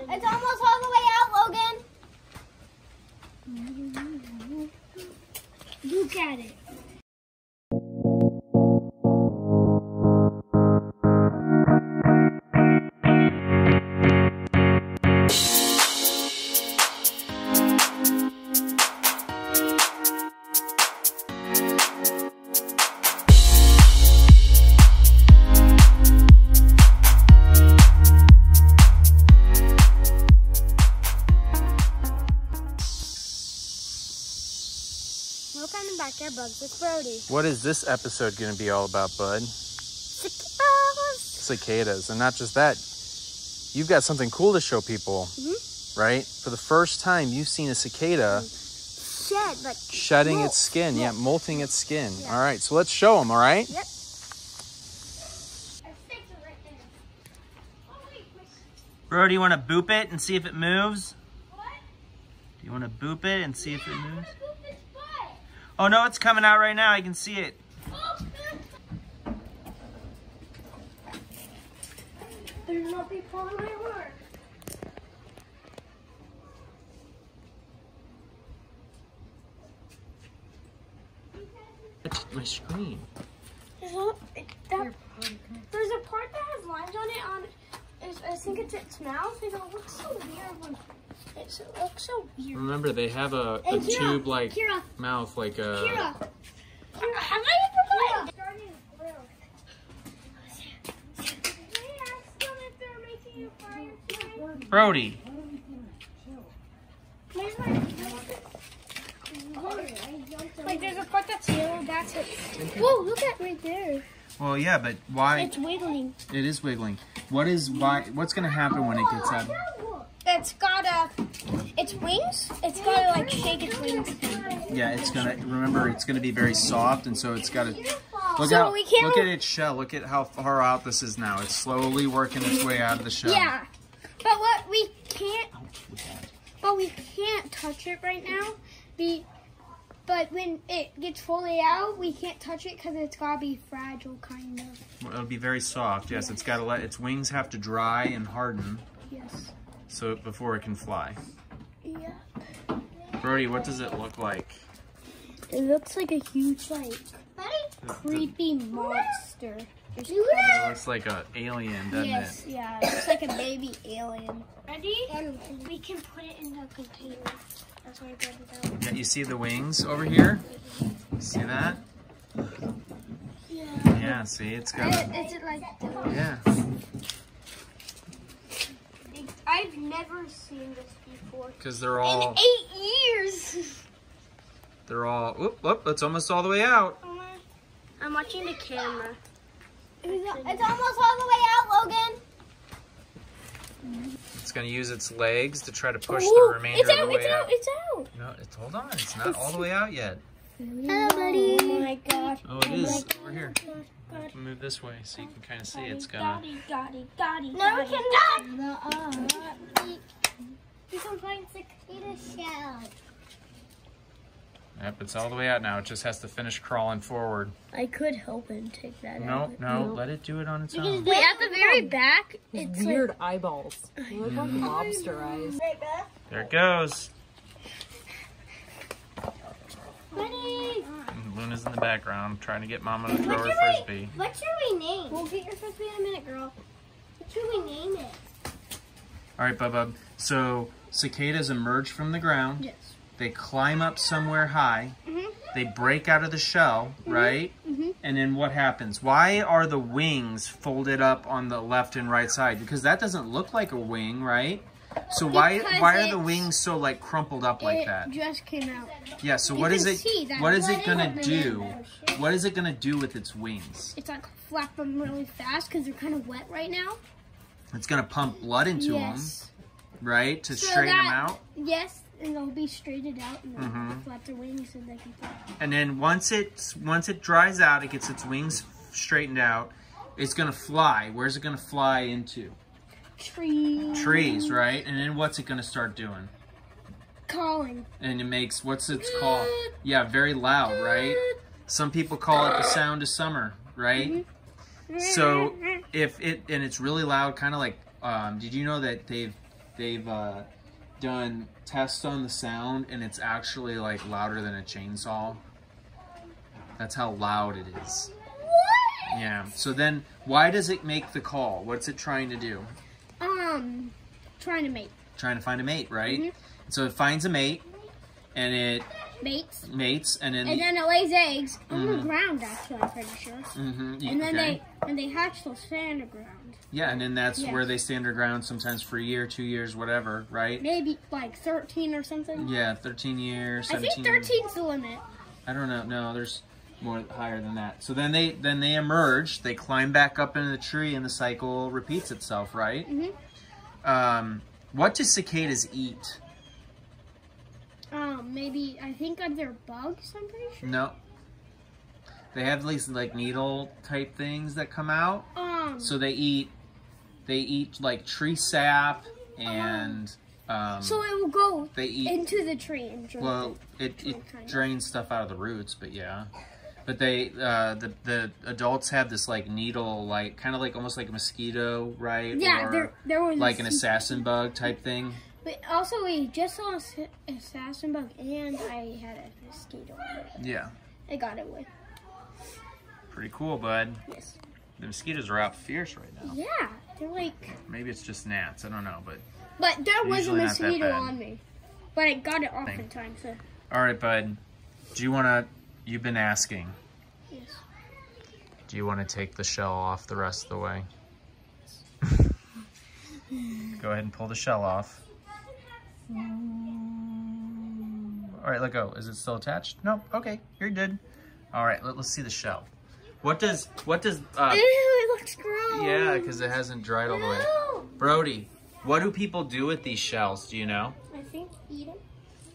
it's almost all the way out, Logan. Look at it. What is this episode going to be all about, bud? Cicadas. Cicadas. And not just that, you've got something cool to show people, Mm-hmm. right? For the first time, you've seen a cicada Shed, like shedding molt. its skin. Yeah, molting its skin. Yeah. All right, so let's show them, all right? Yep. Bro, do you want to boop it and see if it moves? Do you want to boop it and see if it moves? Oh no, it's coming out right now. I can see it. There's no people in my work. That's my screen. There's a, that, there's a part that has lines on it. On I think it's its mouth. And it looks so weird when it's, it looks so weird. Remember, they have a, a Kira, tube-like Kira, mouth, like a. Kira, Kira, have I ever starting blue? Can I ask them if they're making a fire tonight? Brody. Where's like there's a part that's yellow, that's it. Whoa, look at right there. Well, yeah, but why? It's wiggling. It is wiggling. What is why? What's gonna happen when it gets out? It's got a, its wings. It's got to like shake its wings. Yeah, it's gonna. Remember, it's gonna be very soft, and so it's gotta. Look So out! Look at its shell. Look at how far out this is now. It's slowly working its way out of the shell. Yeah, but what we can't, but we can't touch it right now. Be, but when it gets fully out, we can't touch it because it's gotta be fragile, kind of. It'll be very soft. Yes, it's gotta let its wings have to dry and harden, Yes. So before it can fly. Yeah. Brody, what does it look like? It looks like a huge, like, creepy monster. It looks like an alien, doesn't Yes, it? yeah, it looks like a baby alien. Ready? And we can put it in the container. That's why I brought it out. Yeah, you see the wings over here? See that? Yeah. Yeah. See, it's got. Is it like Yeah. I've never seen this before. Because they're all... In all. eight years. They're all. Oop, oop, it's almost all the way out. Uh, I'm watching the camera. It's almost all the way out, Logan. It's gonna use its legs to try to push Ooh, the remainder it's of out, the it's way out, out. it's out. No, it's hold on. It's not all the way out yet. Hello, buddy. Oh my god. Oh, it is over here. Oh God, God. Move this way so you can kind of see it's gonna. Dotty, dotty, dotty, no, we cannot. You can find cicada shell. Yep, it's all the way out now. It just has to finish crawling forward. I could help and take that No, out. no, no, let it do it on its own. Wait, at the very back, it's Weird eyeballs. They look like mm. lobster eyes. There it goes. like. Buddy, And Luna's in the background trying to get Mama to throw What her should we- frisbee. what should we name? We'll get your frisbee in a minute, girl. What should we name it? All right, Bubba. So cicadas emerge from the ground. Yes. They climb up somewhere high. Mhm. They break out of the shell, right? Mhm. And then what happens? Why are the wings folded up on the left and right side? Because that doesn't look like a wing, right? So why Because why are the wings so like crumpled up like it that? just came out. Yeah. So you what is it? that. What is it gonna do? What is it gonna do with its wings? It's like flap them really fast because they're kind of wet right now. It's gonna pump blood into yes. them, right? To So straighten them out. Yes, and they'll be straightened out and they'll Mhm. flap their wings so they can fly. And then once it once it dries out, it gets its wings straightened out. It's gonna fly. Where's it gonna fly into? Trees. Trees, right? And then what's it gonna start doing? Calling. And it makes what's its call? Yeah, very loud, right? Some people call it the sound of summer, right? So if it and it's really loud, kind of like. Um, did you know that they've they've uh, done tests on the sound, and it's actually like louder than a chainsaw. That's how loud it is. What? Yeah. So then, why does it make the call? What's it trying to do? Um, trying to make Trying to find a mate, right? Mhm. So it finds a mate, and it mates, mates, and then and then it lays eggs on the Mhm. ground. Actually, I'm pretty sure. hmm And then okay. they and they hatch those stand underground. yeah, and then that's Yeah. where they stay underground sometimes for a year, two years, whatever, right? Maybe like 13 or something. Yeah, 13 years, I 17 think 13's the limit. I don't know. No, there's more higher than that. So then they then they emerge. They climb back up into the tree, and the cycle repeats itself. Right? Mhm. Um, what do cicadas eat? Um, maybe I think their bugs. I'm pretty sure. No. They have these like needle type things that come out. Um, So they eat. They eat like tree sap and. Um, so it will go they eat. into the tree and drink Well, it, it drains stuff out of the roots, but yeah. But they, uh, the the adults have this like needle, like kind of like almost like a mosquito, right? Yeah, Or there there was like an assassin bug type thing. But also, we just saw an assassin bug, and I had a mosquito. it. Yeah, I got it with pretty cool, bud. yes. The mosquitoes are out fierce right now. Yeah, they're like, Maybe it's just gnats. I don't know, but but there was a Usually not that mosquito on me, but I got it Thing. oftentimes. So all right, bud. Do you want to? You've been asking. yes. Do you want to take the shell off the rest of the way? Go ahead and pull the shell off. All right, let go. Is it still attached? No. Okay, you're good. All right, let, us see the shell. What does what does? Uh, Ew, it looks gross. yeah, because it hasn't dried all the way. No. Brody, what do people do with these shells? Do you know? I think eat it.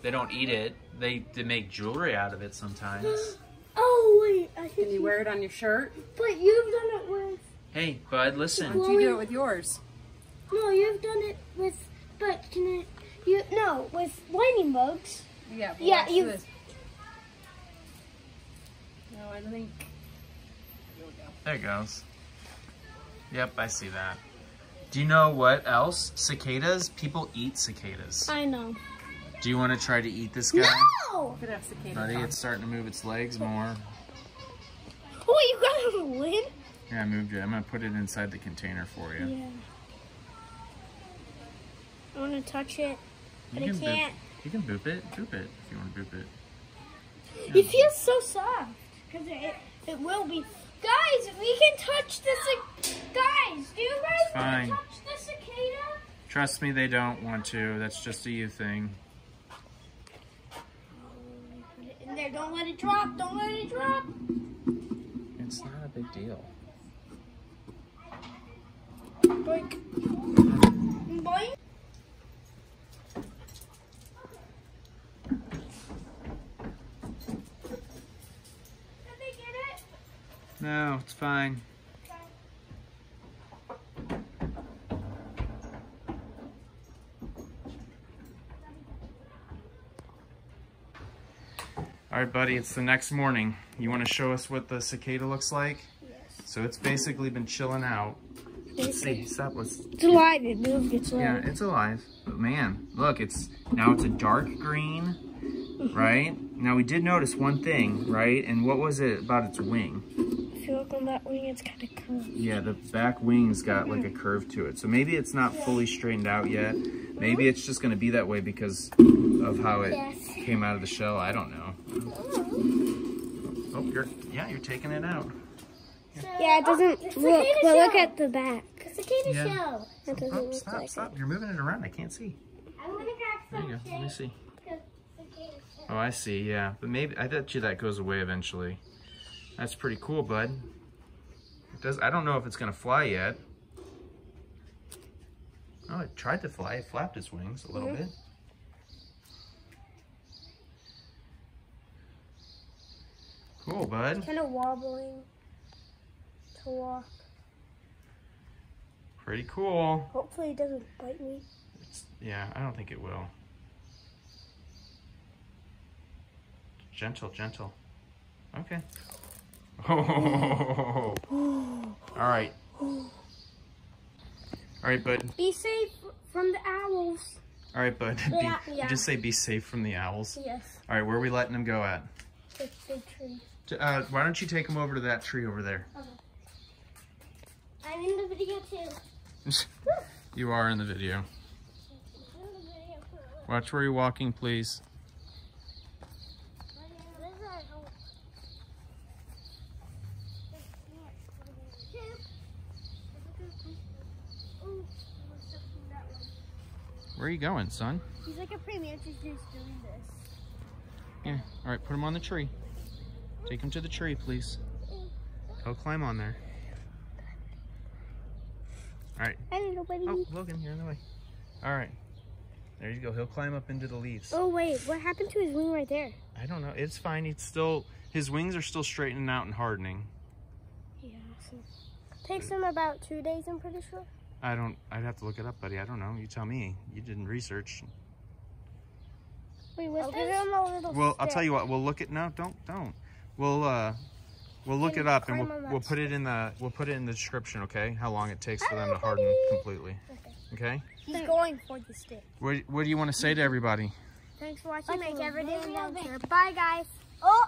They don't eat it. They they make jewelry out of it sometimes. Oh wait, I think Can you wear it on your shirt? But you've done it with. Hey, bud, Why listen. don't you do it with yours? No, you've done it with. But can it? You no with lightning bugs. Yeah. Yeah, you- this. No, I don't think. There it goes. Yep, I see that. Do you know what else? Cicadas? People eat cicadas. I know. Do you want to try to eat this guy? No. Could have cicada. Buddy, it's starting to move its legs more. Oh, you got it on the lid. Yeah, I moved it. I'm going to put it inside the container for you. Yeah. I want to touch it, but I You can, can't. boop, you can boop it. Boop it if you want to boop it. It feels so soft because it it will be. Guys, we can touch the guys. Do you guys want to touch the cicada? Trust me, they don't want to. That's just a you thing. Put it in there. Don't let it drop. Don't let it drop. It's not a big deal. Boink. Boink. Did they get it? No, it's fine. All right, buddy, it's the next morning. You want to show us what the cicada looks like? Yes. So it's basically been chilling out. Let's see, stop, let's, It's alive. It moved. It's alive. yeah, it's alive. But man, look, it's, now it's a dark green, mm-hmm. right? Now we did notice one thing, right? And what was it about its wing? If you look on that wing, it's kind of curved. Yeah, the back wing's got like a curve to it. So maybe it's not fully straightened out yet. Maybe it's just gonna be that way because of how it Yes. came out of the shell. I don't know. Oh, you're, yeah, you're taking it out. Yeah, it doesn't look. But look at the back. Cicada Yeah. shell. It doesn't Oh, look stop, like stop. You're moving it around. I can't see. I want to crack There you go. Let me see. Oh, I see. Yeah, but maybe I bet you that goes away eventually. That's pretty cool, bud. It does. I don't know if it's gonna fly yet. Oh, it tried to fly. It flapped its wings a little Mhm. bit. Cool, bud. Kind of wobbling to walk. Pretty cool. Hopefully, it doesn't bite me. It's, yeah, I don't think it will. Gentle, gentle. Okay. Oh. All right. All right, bud. Be safe from the owls. owls. All right, bud. Yeah, Be, yeah. Just say be safe from the owls. Yes, All right, where are we letting him go at? the big tree. Uh, why don't you take him over to that tree over there? Okay. I'm in the video too. you are in the video. Watch where you're walking, please. Where are you going, son? He's like a premium, he's just doing this. Yeah. All right, put him on the tree. Take him to the tree, please. He'll climb on there. All right. Hi, little buddy. Oh, Logan, you're in the way. All right. There you go. He'll climb up into the leaves. Oh wait, what happened to his wing right there? I don't know. It's fine. It's still, his wings are still straightening out and hardening. Yeah. Takes him about two days, I'm pretty sure. I don't, I'd have to look it up, buddy. I don't know. You tell me. You didn't research. Wait, what's I'll give him a little Well, I'll tell you what. We'll look at, no, don't, don't. We'll, uh, we'll look it up and we'll, we'll put it in the, we'll put it in the description, okay? How long it takes for them to harden completely. Okay? He's going for the stick. What, what do you want to say to everybody? Thanks for watching. Make every day an adventure. Bye, guys. Oh,